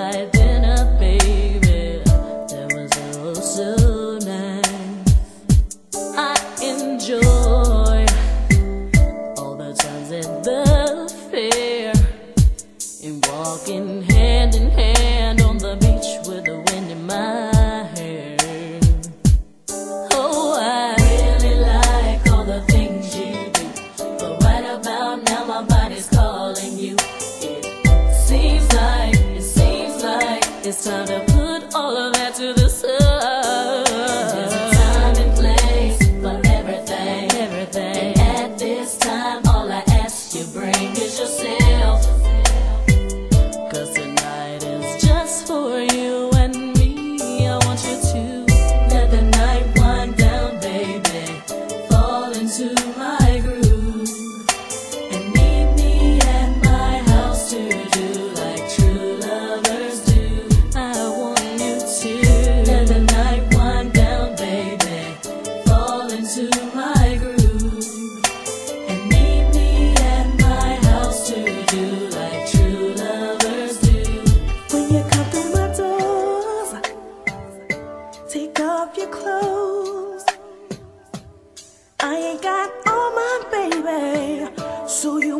I've been a baby. it's time to put all of that to the side. There's a time and place for everything. everything. And at this time, all I ask you bring is yourself. Cause tonight is just for you and me. I want you to let the night wind down, baby. Fall into Take off your clothes. I ain't got all my baby, so you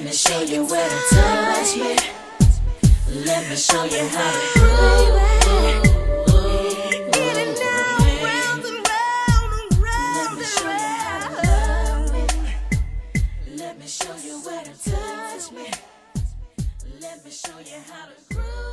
Let me show you where to touch me. Let me show you how to prove it. Show you where to touch me. Let me show you how to groove.